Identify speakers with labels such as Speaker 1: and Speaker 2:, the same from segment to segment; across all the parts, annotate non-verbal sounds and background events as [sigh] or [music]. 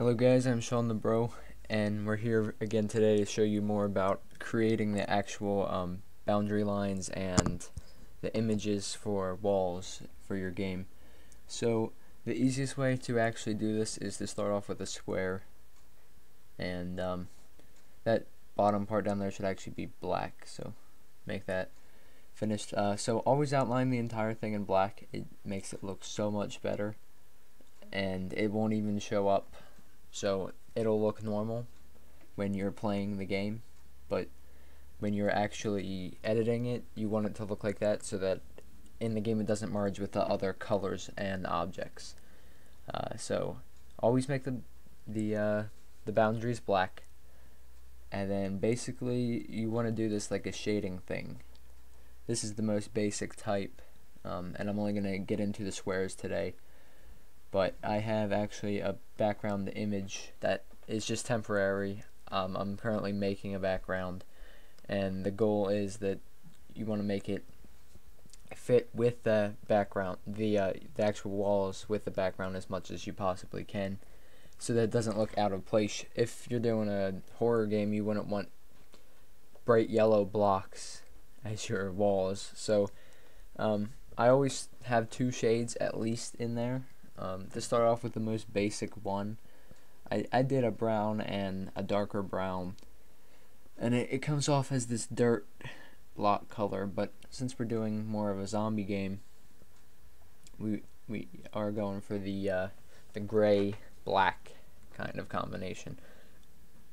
Speaker 1: Hello guys, I'm Shawn the Bro, and we're here again today to show you more about creating the actual um, boundary lines and the images for walls for your game. So the easiest way to actually do this is to start off with a square, and um, that bottom part down there should actually be black, so make that finished. Uh, so always outline the entire thing in black, it makes it look so much better, and it won't even show up so it'll look normal when you're playing the game but when you're actually editing it you want it to look like that so that in the game it doesn't merge with the other colors and objects. Uh, so always make the the uh, the boundaries black. And then basically you want to do this like a shading thing. This is the most basic type um, and I'm only going to get into the squares today but I have actually a background image that is just temporary. Um, I'm currently making a background, and the goal is that you want to make it fit with the background, the uh, the actual walls with the background as much as you possibly can, so that it doesn't look out of place. If you're doing a horror game, you wouldn't want bright yellow blocks as your walls. So um, I always have two shades at least in there um, to start off with the most basic one, I, I did a brown and a darker brown. And it, it comes off as this dirt block color, but since we're doing more of a zombie game, we we are going for the uh, the gray black kind of combination.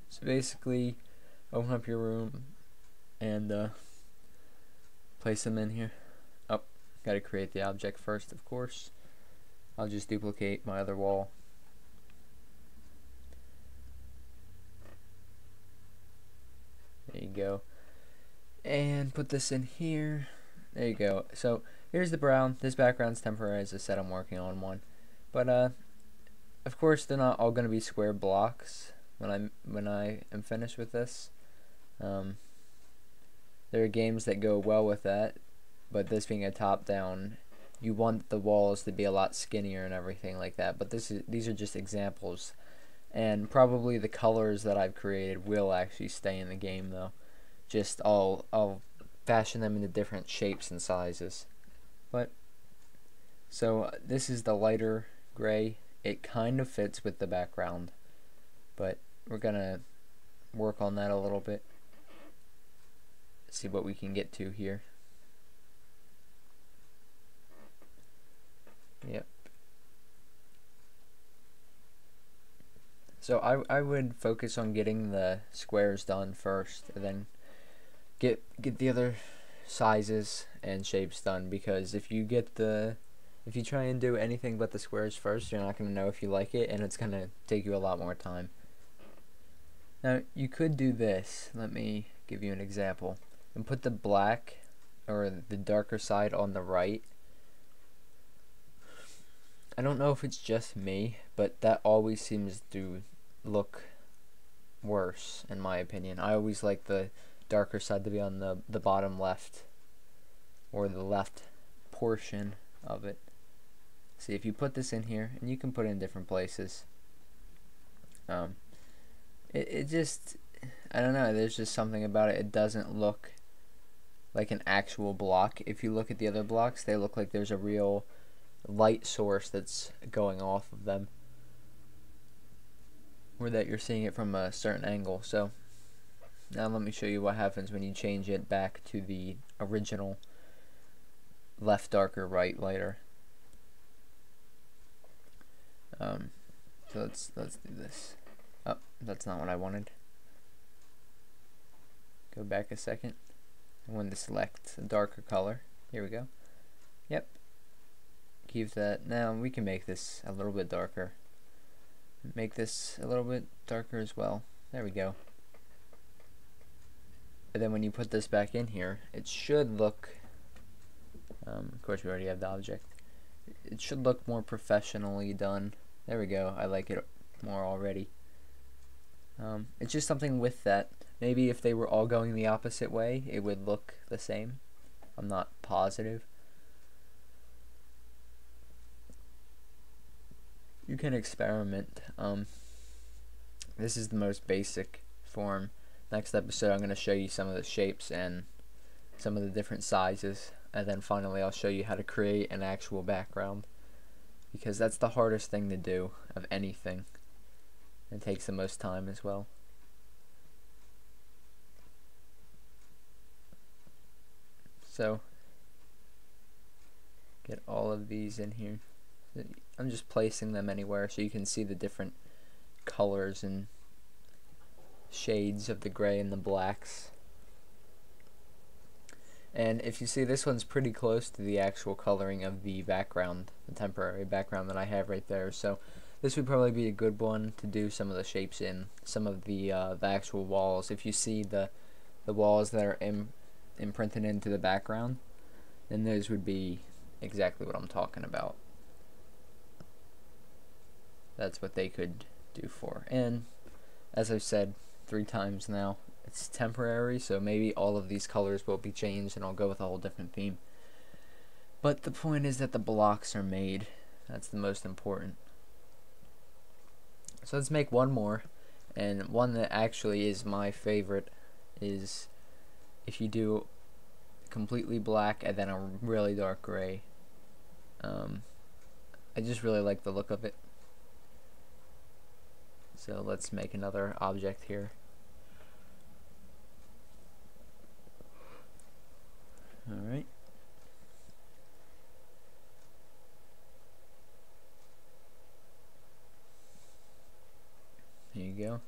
Speaker 1: So basically, open up your room and uh, place them in here. Oh, got to create the object first, of course. I'll just duplicate my other wall. There you go. And put this in here. There you go. So here's the brown. This background's temporary. As I said, I'm working on one. But uh, of course, they're not all going to be square blocks when I'm when I am finished with this. Um, there are games that go well with that, but this being a top-down you want the walls to be a lot skinnier and everything like that. But this is these are just examples, and probably the colors that I've created will actually stay in the game though. Just I'll I'll fashion them into different shapes and sizes. But so uh, this is the lighter gray. It kind of fits with the background, but we're gonna work on that a little bit. See what we can get to here. Yep. So I I would focus on getting the squares done first, and then get get the other sizes and shapes done because if you get the if you try and do anything but the squares first, you're not going to know if you like it, and it's going to take you a lot more time. Now, you could do this. Let me give you an example. And put the black, or the darker side on the right, I don't know if it's just me, but that always seems to look worse in my opinion. I always like the darker side to be on the the bottom left or the left portion of it. See if you put this in here and you can put it in different places. Um it it just I don't know, there's just something about it. It doesn't look like an actual block. If you look at the other blocks, they look like there's a real light source that's going off of them or that you're seeing it from a certain angle. So now let me show you what happens when you change it back to the original left darker right lighter. Um, so let's let's do this. Oh that's not what I wanted. Go back a second. I want to select a darker color. Here we go. Yep that. Now we can make this a little bit darker. Make this a little bit darker as well. There we go. And then when you put this back in here, it should look, um, of course we already have the object, it should look more professionally done. There we go, I like it more already. Um, it's just something with that. Maybe if they were all going the opposite way, it would look the same. I'm not positive. You can experiment. Um, this is the most basic form. Next episode, I'm going to show you some of the shapes and some of the different sizes. And then finally, I'll show you how to create an actual background. Because that's the hardest thing to do of anything. It takes the most time as well. So, get all of these in here. I'm just placing them anywhere so you can see the different colors and shades of the gray and the blacks. And if you see, this one's pretty close to the actual coloring of the background, the temporary background that I have right there. So this would probably be a good one to do some of the shapes in, some of the uh, the actual walls. If you see the the walls that are Im imprinted into the background, then those would be exactly what I'm talking about. That's what they could do for. And as I've said three times now, it's temporary, so maybe all of these colors will be changed and I'll go with a whole different theme. But the point is that the blocks are made. That's the most important. So let's make one more. And one that actually is my favorite is if you do completely black and then a really dark gray. Um, I just really like the look of it. So let's make another object here. Alright. There you go.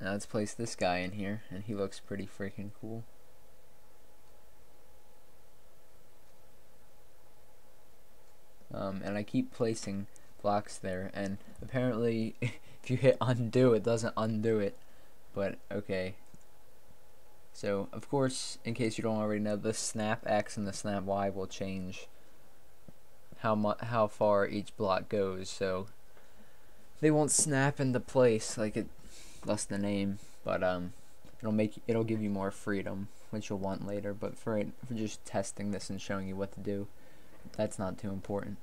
Speaker 1: Now let's place this guy in here, and he looks pretty freaking cool. Um, and I keep placing blocks there, and apparently [laughs] if you hit undo, it doesn't undo it, but okay. So, of course, in case you don't already know, the snap X and the snap Y will change how mu how far each block goes, so they won't snap into place like it thus the name, but um it'll make it'll give you more freedom, which you'll want later, but for for just testing this and showing you what to do, that's not too important.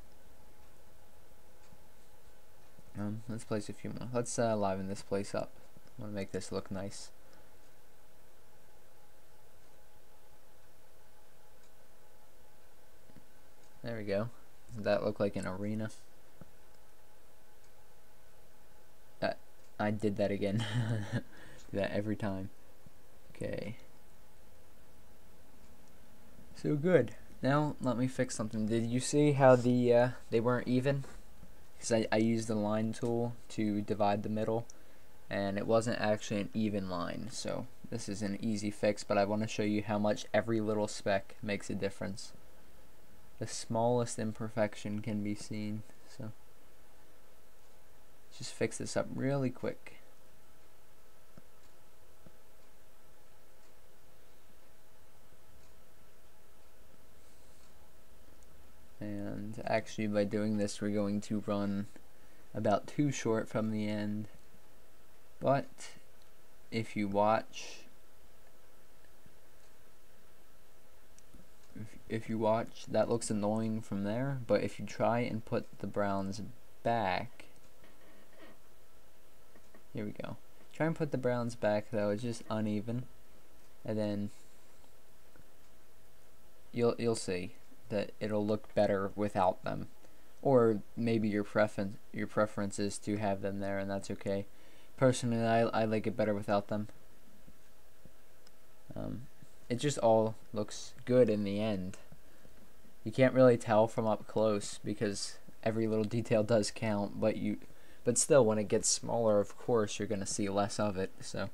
Speaker 1: Um, let's place a few more. Let's uh, liven this place up. I want to make this look nice. There we go. Does that look like an arena? That I did that again. [laughs] do that every time. Okay. So good. Now let me fix something. Did you see how the uh, they weren't even? Because I, I used the line tool to divide the middle and it wasn't actually an even line so this is an easy fix but I want to show you how much every little speck makes a difference. The smallest imperfection can be seen so just fix this up really quick and actually by doing this we're going to run about too short from the end. But if you watch if, you watch that looks annoying from there. But if you try and put the browns back here we go. Try and put the browns back though it's just uneven. And then you'll you'll see that it'll look better without them. Or maybe your preference your preference is to have them there and that's okay. Personally I I like it better without them. Um, it just all looks good in the end. You can't really tell from up close because every little detail does count, but you but still when it gets smaller of course you're gonna see less of it. So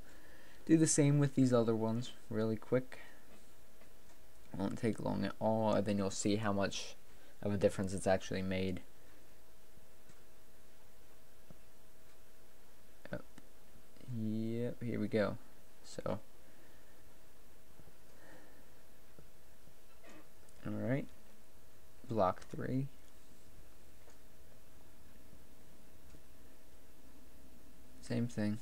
Speaker 1: do the same with these other ones really quick won't take long at all and then you'll see how much of a difference it's actually made. Yep, here we go. So alright block 3 same thing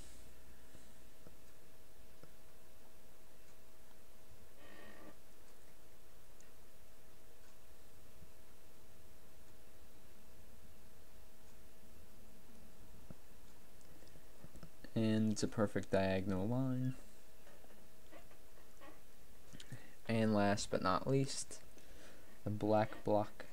Speaker 1: it's a perfect diagonal line. And last but not least, the black block.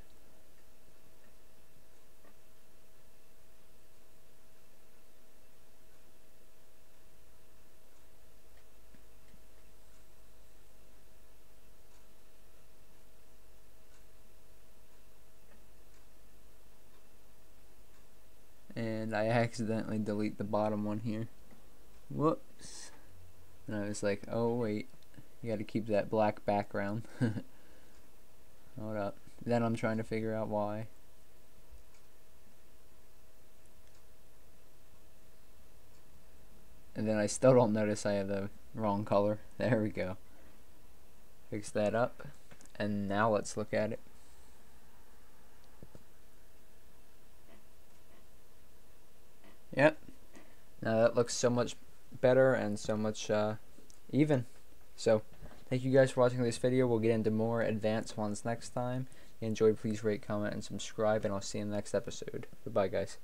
Speaker 1: and I accidentally delete the bottom one here. Whoops. And I was like, oh wait, you gotta keep that black background. [laughs] Hold up. Then I'm trying to figure out why. And then I still don't notice I have the wrong color. There we go. Fix that up. And now let's look at it. Yep. Now that looks so much better and so much uh, even. So, thank you guys for watching this video. We'll get into more advanced ones next time. If you enjoyed, please rate, comment, and subscribe, and I'll see you in the next episode. Goodbye, guys.